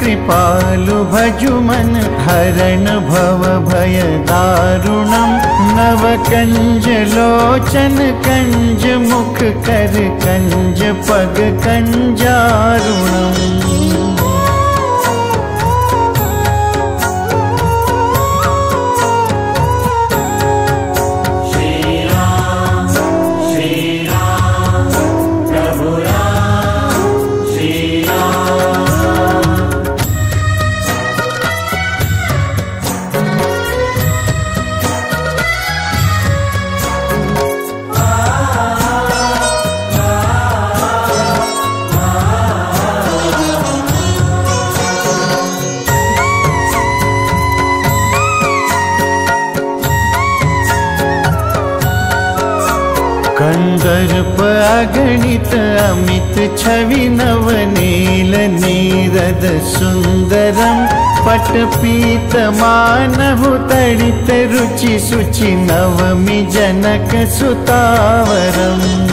कृपालु भजुमन हरण भव भय दारुणम नव कंज लोचन कंज मुख कर कंज पग कञ्जारुणम् कन्दर्प अगणित अमित छवि नवनील नीरद सुन्दरं पटपीत मानहु तडित रुचि सुचि नवमि जनक सुतावरम्